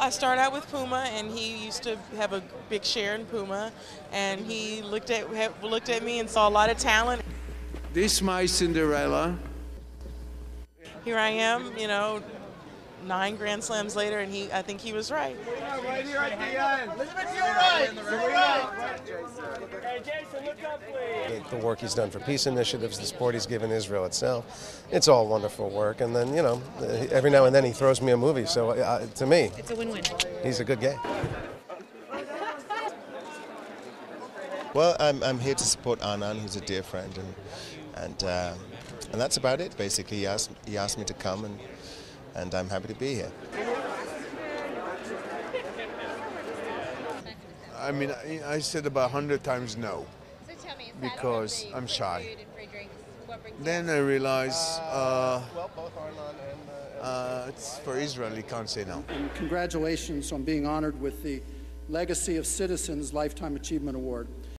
I started out with Puma, and he used to have a big share in Puma, and he looked at looked at me and saw a lot of talent. This my Cinderella. Here I am, you know, nine Grand Slams later, and he I think he was right. Right here at the end. Elizabeth. You're right. The work he's done for peace initiatives, the support he's given Israel itself. It's all wonderful work. And then, you know, every now and then he throws me a movie. So uh, to me, It's a win-win. he's a good guy. Well, I'm, I'm here to support Arnon, who's a dear friend, and and uh, and that's about it. Basically, he asked he asked me to come, and and I'm happy to be here. I mean, I, I said about a hundred times no. So tell me, Because Saturday, I'm shy. Food and free drinks. What brings you Then I realized uh, Well, both Arnon and. uh, it's for Israel. You can't say no. And congratulations on being honored with the Legacy of Citizens Lifetime Achievement Award.